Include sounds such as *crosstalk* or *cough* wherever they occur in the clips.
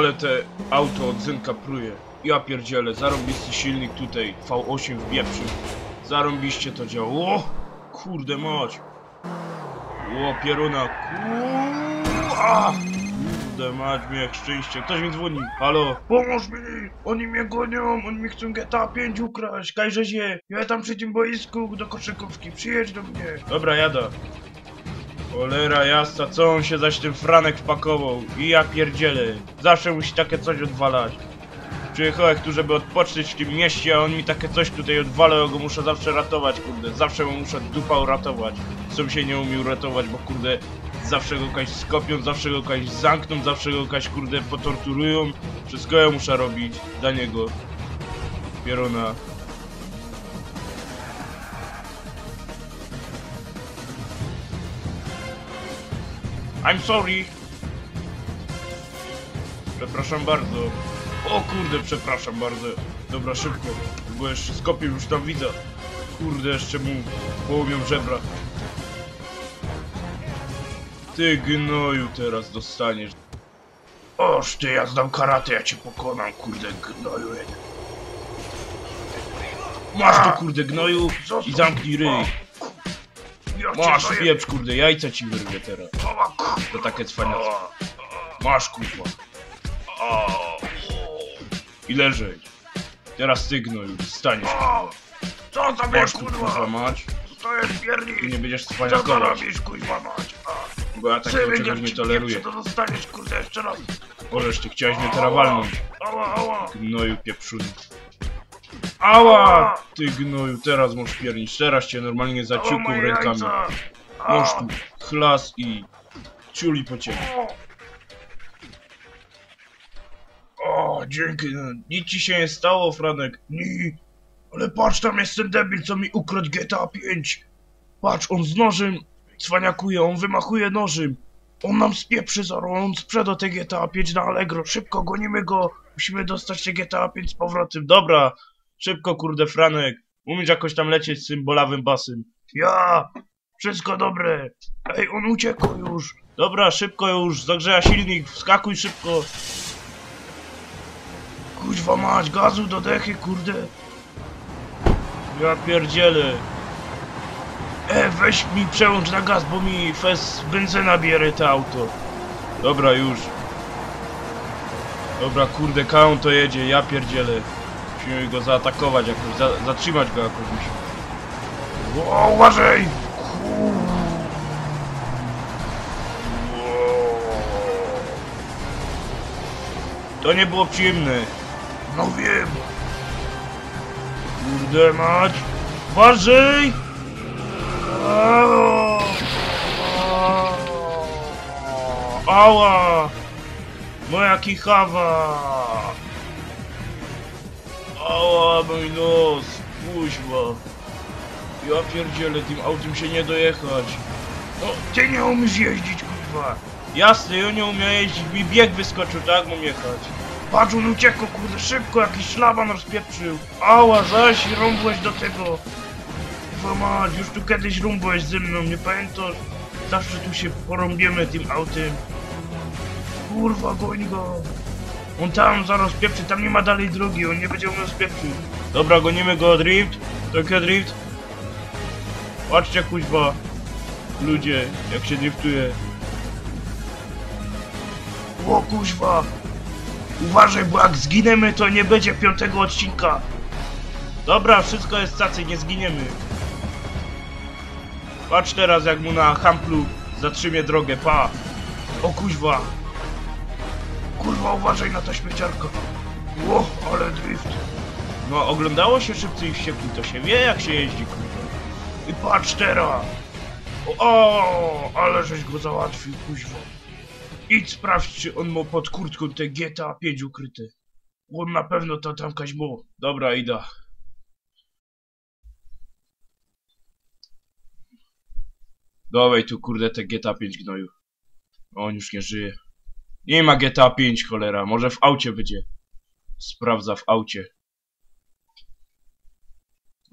ale te auto od Zynka pruje. Ja pierdzielę, zarąbisty silnik tutaj, V8 w wieprzy. Zarąbiście to działa. O, kurde mać. O, pieruna. Kua! Kurde mać, mi jak szczęście. Ktoś mi dzwoni. Halo? Pomóż mi! Oni mnie gonią, oni mi chcą GTA 5 ukraść. Kajże się. Ja tam przy tym boisku do koszykówki. Przyjedź do mnie. Dobra, jada. Cholera jasna, co on się zaś tym Franek wpakował? I ja pierdzielę. Zawsze musi takie coś odwalać. Przyjechałem tu, żeby odpocząć w tym mieście, a on mi takie coś tutaj odwala, ja go muszę zawsze ratować, kurde. Zawsze mu muszę dupa uratować. Sam się nie umiał ratować, bo kurde, zawsze go kaś skopią, zawsze go kaś zamkną, zawsze go kaś kurde potorturują. Wszystko ja muszę robić dla niego. Pierona. I'm sorry. Przepraszam bardzo. O kurde, przepraszam bardzo. Dobra, szybko, bo jeszcze skopię już tam widzę. Kurde, jeszcze mu połomią żebra. Ty gnoju teraz dostaniesz. Oż ty, ja znam karate, ja cię pokonam, kurde gnoju. Masz to kurde gnoju i zamknij ryj. Masz pieprz kurde, jajca ci wyrwie teraz. To takie cwaniactwo. Masz kurwa. I leżeć. Teraz ty gnoju, staniesz kurwa. Co to Masz kurwa? mać To jest i nie będziesz Co to cwaniakować. robisz, kurwa mać? Bo ja takiego czegoś nie toleruję. to dostaniesz, kurde, jeszcze raz! Ty chciałeś mnie teraz walnąć. Gnoju pieprzony. Ała! Ty gnoju, teraz możesz piernić. Teraz cię normalnie moje rękami. Masz tu chlas i ciuli po ciebie. O, dzięki. no. Nic ci się nie stało, Franek. Nie. Ale patrz, tam jest ten debil, co mi ukradł GTA 5. Patrz, on z nożem cwaniakuje, on wymachuje nożem. On nam spieprzy zaraz, on sprzeda te GTA 5 na Allegro. Szybko, gonimy go. Musimy dostać te GTA 5 z powrotem. Dobra, szybko, kurde, Franek. Umiesz jakoś tam lecieć z tym bolawym basem. Ja! Wszystko dobre. Ej, on uciekł już. Dobra, szybko już, zagrzeja silnik, wskakuj szybko. Kuźwa mać, gazu do dechy, kurde. Ja pierdzielę. E, weź mi przełącz na gaz, bo mi fez benzyna bierze to auto. Dobra, już. Dobra, kurde, kaon to jedzie, ja pierdzielę. Musimy go zaatakować jakoś, za, zatrzymać go jakoś. O, uważaj! To nie było przyjemne. No wiem. Kurde mać. Uważaj! Au! Ała! Moja kichawa! Ała, mój nos! Kuźwa! Ja pierdzielę, tym autem się nie dojechać. No, ty nie umiesz jeździć, kurwa. Jasne, ja nie umiem jeździć, mi bieg wyskoczył, tak mam jechać. Patrz, on uciekł, kurde, szybko, jakiś szlaban rozpieprzył. Ała, zaś rąbłeś do tego. Kurwa mać, już tu kiedyś rąbłeś ze mną, nie pamiętasz? Zawsze tu się porąbiemy tym autem. Kurwa, goń go. On tam zaraz pieprzy, tam nie ma dalej drogi, on nie będzie umiał spieprzyć. Dobra, gonimy go, drift. Tokyo drift. Patrzcie, kuźwa. Ludzie, jak się driftuje. O kuźwa. Uważaj, bo jak zginiemy, to nie będzie piątego odcinka. Dobra, wszystko jest cacy, nie zginiemy. Patrz teraz jak mu na hamplu zatrzymie drogę, pa. O kuźwa. Kurwa, uważaj na to śmieciarko. Ło, ale drift. No oglądało się szybcy i wściekli, to się wie jak się jeździ, kurwa. I patrz teraz. O, ale żeś go załatwił, kuźwa. Idź sprawdź, czy on ma pod kurtką te GTA 5 ukryte. On na pewno to tam było. Dobra, idę. Dawaj tu kurde te GTA 5 gnoju. On już nie żyje. Nie ma GTA 5 cholera, może w aucie będzie. Sprawdza w aucie.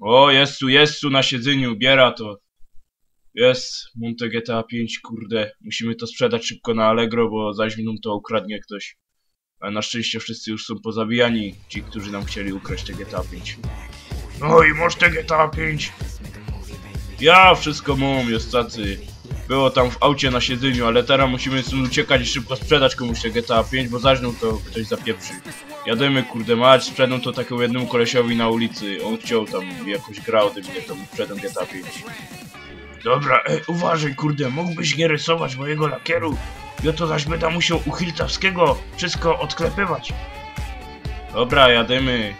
O, jest tu, jest tu na siedzeniu, biera to. Jest, mam te GTA 5, kurde. Musimy to sprzedać szybko na Allegro, bo zaś nam to ukradnie ktoś. Ale na szczęście wszyscy już są pozabijani, ci, którzy nam chcieli ukraść te GTA 5. No i masz te GTA 5. Ja wszystko mam, jest tacy. Było tam w aucie na siedzeniu, ale teraz musimy stąd uciekać i szybko sprzedać komuś te GTA 5, bo zażną to ktoś zapieprzy. Jademy, kurde mać, sprzedam to takiemu jednemu kolesiowi na ulicy. On chciał tam jakoś grał ode mnie, to mu sprzedam GTA 5. Dobra, ej, uważaj, kurde, mógłbyś nie rysować mojego lakieru. Ja to zaś będę musiał u Hiltowskiego wszystko odklepywać. Dobra, jademy.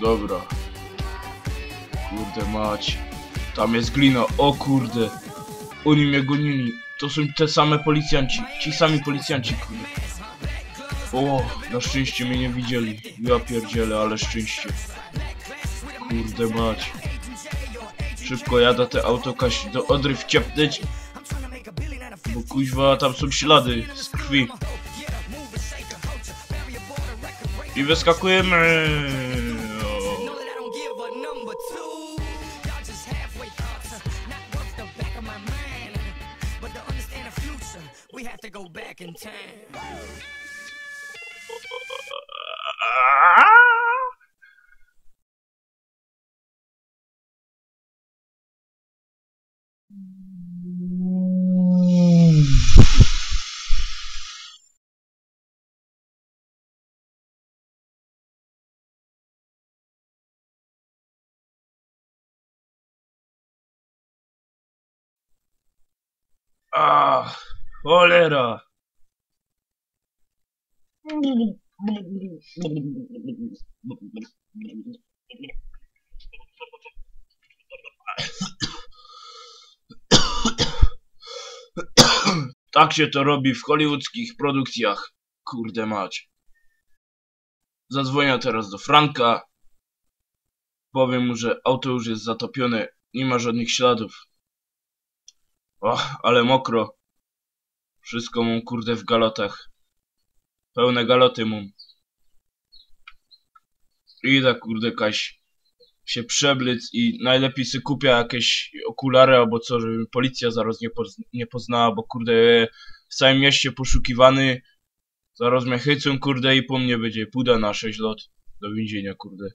Dobra. Kurde mać. Tam jest glina, o kurde. Oni mnie gonili. To są te same policjanci. Ci sami policjanci, kurde. O, na szczęście mnie nie widzieli. Ja pierdzielę, ale szczęście. Kurde mać. Szybko jada te auto do Odry wciepnąć. Bo kuźwa, tam są ślady z krwi. I wyskakujemy. Go back in time. Ah, cholera. Tak się to robi w hollywoodzkich produkcjach. Kurde mać. Zadzwonię teraz do Franka. Powiem mu, że auto już jest zatopione. Nie ma żadnych śladów. Och, ale mokro. Wszystko mam kurde w galotach. Pełne galoty mam. Idę kurde kaś się przeblic i najlepiej sobie kupię jakieś okulary albo co, żeby policja zaraz nie, poz nie poznała, bo kurde w całym mieście poszukiwany. Zaraz mnie chycą kurde i po mnie będzie puda na 6 lat do więzienia kurde.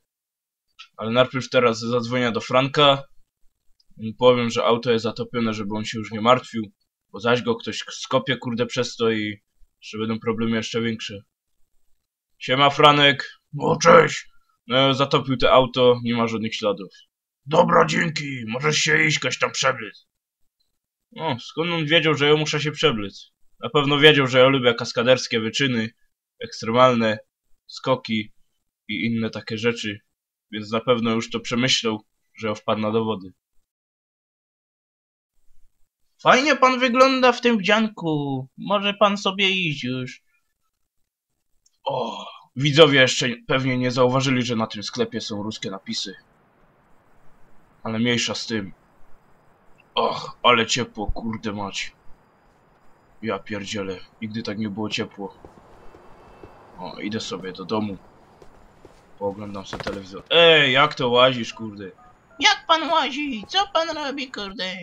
Ale najpierw teraz zadzwonię do Franka i powiem, że auto jest zatopione, żeby on się już nie martwił, bo zaś go ktoś skopie kurde przez to i że będą problemy jeszcze większe. Siema Franek, No cześć. no zatopił to auto, nie ma żadnych śladów. Dobra, dzięki. Możesz się iść kaś tam przebyć. O, skąd on wiedział, że ja muszę się przebyć? Na pewno wiedział, że ja lubię kaskaderskie wyczyny, ekstremalne skoki i inne takie rzeczy, więc na pewno już to przemyślał, że ja wpadnę do wody. Fajnie pan wygląda w tym wdzianku. Może pan sobie iść już. O, widzowie jeszcze pewnie nie zauważyli, że na tym sklepie są ruskie napisy. Ale mniejsza z tym. Och, ale ciepło, kurde mać. Ja pierdzielę, nigdy tak nie było ciepło. O, idę sobie do domu. Pooglądam sobie telewizor. Ej, jak to łazisz, kurde? Jak pan łazi? Co pan robi, kurde?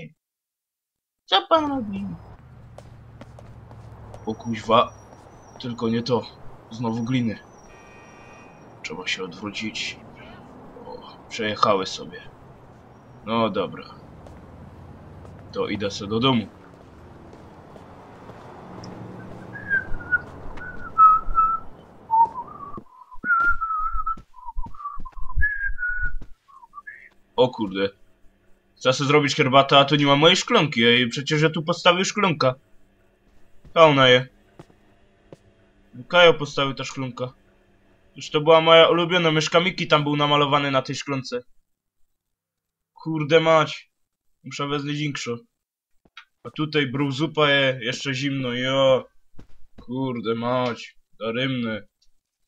Co pan robi? O tylko nie to. Znowu gliny. Trzeba się odwrócić. O, przejechały sobie. No dobra. To idę sobie do domu. O kurde. Chcę sobie zrobić herbatę, a tu nie ma mojej szklanki. Ej, przecież ja tu postawię szklanka. A ona je. Kajo postawił ta szklanka. Już to była moja ulubiona. Myszka Miki tam był namalowany na tej szklance. Kurde mać. Muszę wezwać większą. A tutaj brów zupa je, jeszcze zimno, jo. Kurde mać. Darymne.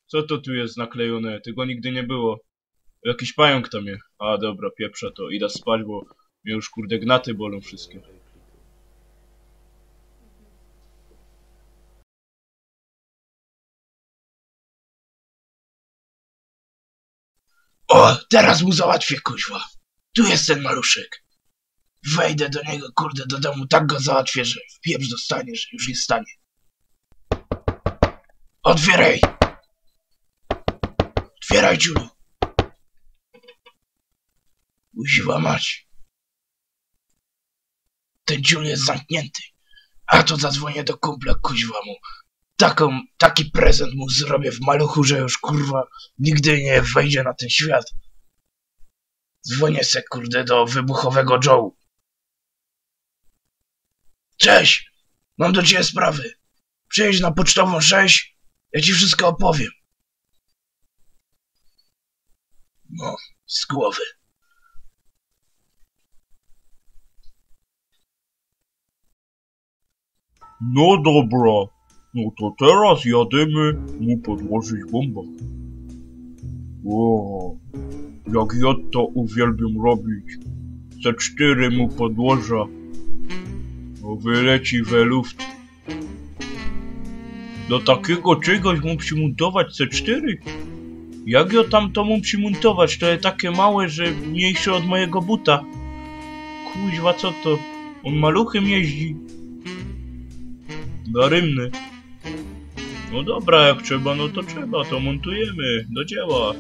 Co to tu jest naklejone? Tego nigdy nie było. Jakiś pająk tam je. A dobra, pieprze to. Idę spać, bo mnie już kurde gnaty bolą wszystkie. O, teraz mu załatwię, kuźwa. Tu jest ten maluszek. Wejdę do niego, kurde, do domu, tak go załatwię, że w pieprz dostanie, że już nie stanie. Otwieraj! Otwieraj, Ciulu. Kuźwa mać. Ciul jest zamknięty. A to zadzwonię do kumpla, kuźwa mu. Taką, taki prezent mu zrobię w maluchu, że już kurwa nigdy nie wejdzie na ten świat. Dzwonię se kurde do wybuchowego Joe. Cześć! Mam do ciebie sprawy. Przyjedź na pocztową 6, ja ci wszystko opowiem. No, z głowy. No dobra. No to teraz jadymy mu podłożyć bombę. O, jak ja to uwielbiam robić. C4 mu podłoża. No wyleci we luft. Do takiego czegoś mu przymontować C4? Jak ja tam to mu przymontować? To jest takie małe, że mniejsze od mojego buta. Kuźwa, co to? On maluchem jeździ. Darymny. No dobra, jak trzeba, no to trzeba, to montujemy, do dzieła.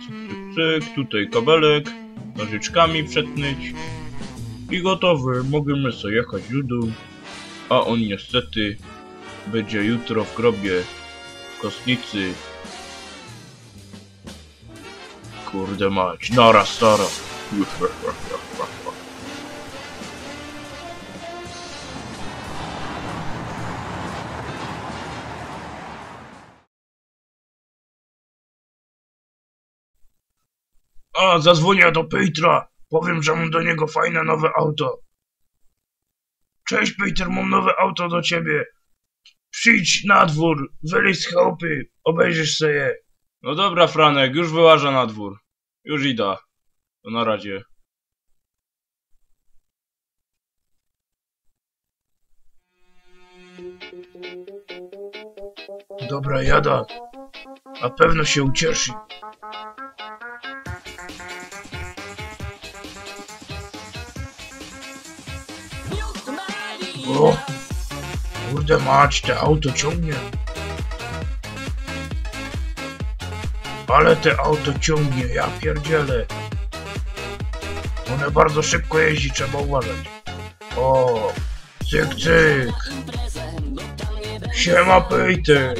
Cyk, cyk, tutaj kabelek, nożyczkami przetnyć. I gotowy, możemy sobie jechać do. A on niestety będzie jutro w grobie w kostnicy. Kurde mać, nara stara. *laughs* A, zadzwonię do Petra. Powiem, że mam do niego fajne nowe auto. Cześć, Peter, mam nowe auto do ciebie. Przyjdź na dwór, wyleź z chałupy, obejrzysz se je. No dobra, Franek, już wyłażę na dwór. Już idę. To na razie. Dobra, jada. Na pewno się ucieszy. O, kurde mać, te auto ciągnie. Ale te auto ciągnie, ja pierdzielę. One bardzo szybko jeździ, trzeba uważać. O, cyk, cyk. Siema, Peter.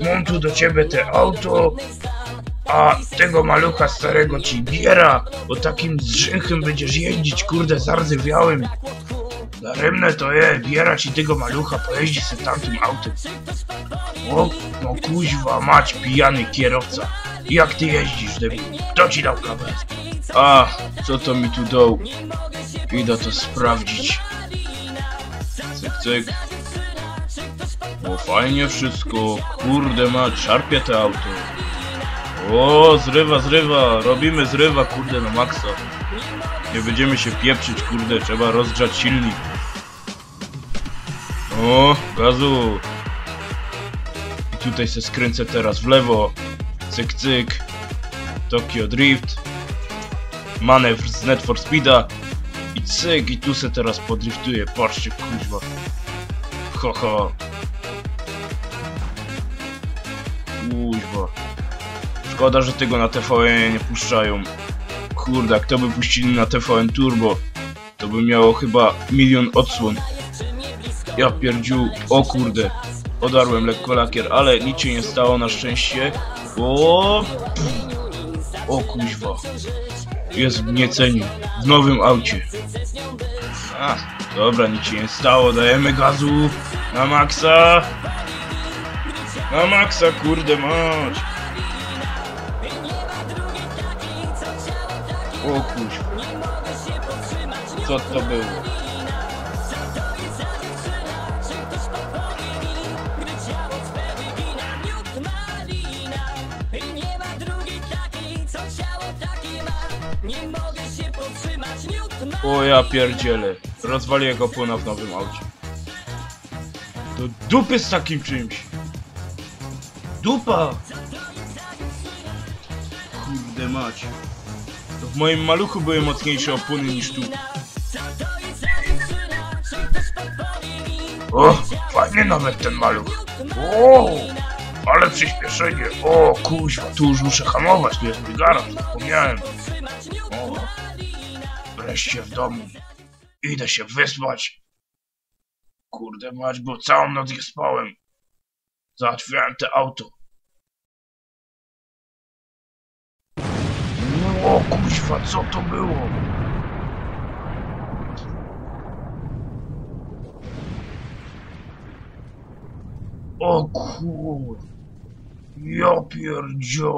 Mam tu do ciebie te auto, a tego malucha starego ci biera, bo takim zrzęchem będziesz jeździć, kurde, zardzewiałym. Daremne to je, biera ci tego malucha, pojeździ se tamtym autem. O, no kuźwa, mać, pijany kierowca. Jak ty jeździsz, debil? Kto ci dał kawę? A, co to mi tu dał? Idę to sprawdzić. Cyk, cyk. O, fajnie wszystko. Kurde ma, szarpie te auto. O, zrywa, zrywa. Robimy zrywa, kurde, na maksa. Nie będziemy się pieprzyć, kurde, trzeba rozgrzać silnik. O, gazu. I tutaj se skręcę teraz w lewo. Cyk, cyk. Tokyo Drift. Manewr z Net for Speeda. I cyk, i tu se teraz podriftuję. Patrzcie, kuźwa. Ho, ho. Kuźwa. Szkoda, że tego na TVN nie puszczają. Kurde, jak to by puścili na TVN Turbo, to by miało chyba milion odsłon. Ja pierdziu, o kurde. Odarłem lekko lakier, ale nic się nie stało na szczęście. O, O kuźwa. Jest mnie ceni. W nowym aucie. A, dobra, nic się nie stało. Dajemy gazu. Na maksa. Na maksa, kurde mać. O kuźwa. Co to było? O ja pierdzielę. Rozwalię go płona w nowym aucie. Do dupy z takim czymś. Dupa! Kurde mać. Moim maluchu były mocniejsze opony niż tu. O, fajny nawet ten maluch. O, ale przyspieszenie. O, kuźwa, tu już muszę hamować, tu jest mój garaż, zapomniałem. O, wreszcie w domu. Idę się wyspać. Kurde mać, bo całą noc nie spałem. Załatwiałem te auto. O kuźwa, co to było? O kur... Ja pierdzio...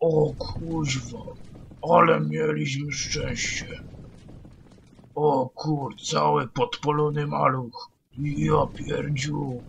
O kuźwa... Ale mieliśmy szczęście. O kur... Cały podpolony maluch. Ja pierdziu...